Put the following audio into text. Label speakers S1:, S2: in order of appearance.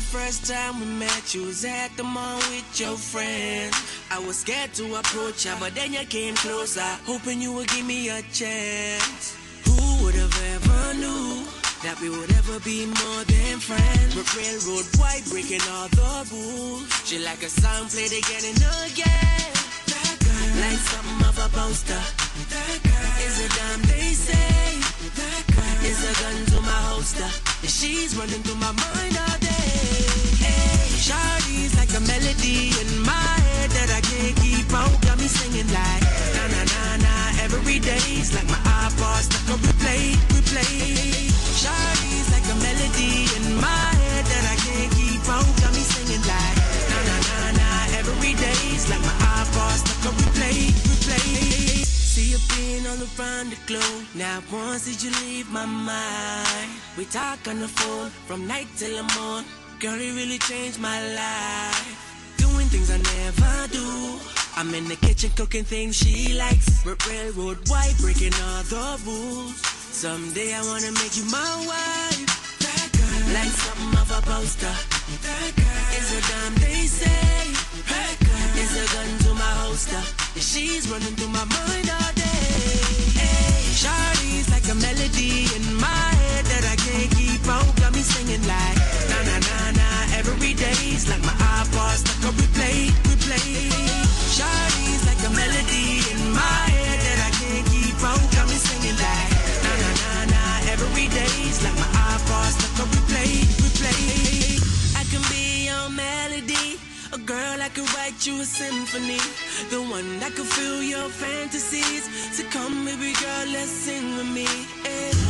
S1: the first time we met? You was at the mall with your friends. I was scared to approach ya, but then you came closer, hoping you would give me a chance. Who would have ever knew that we would ever be more than friends? But railroad white breaking all the rules. She like a song played again and again. That girl, like something of a poster. That girl is a damn they say. That girl is a gun to my holster. And she's running through my mind all day. Shawty's like a melody in my head that I can't keep out. Got me singing like na na na na. Every day's like my iPod stuck on replay, replay. Shawty's like a melody in my head that I can't keep out. Got me singing like na na na na. Every day's like my iPod stuck on replay, replay. See you being all around the globe. Now once did you leave my mind? We talk on the phone from night till the morning. Girl, it really changed my life. Doing things I never do. I'm in the kitchen cooking things she likes. R- railroad white, breaking all the rules. Someday I wanna make you my wife. That girl, like something of a poster. That girl is a dime they say. That girl is a gun to my holster. She's running through my mind all day. Girl I could write you a symphony. The one that could fill your fantasies. So come, baby girl, let's sing with me. eh.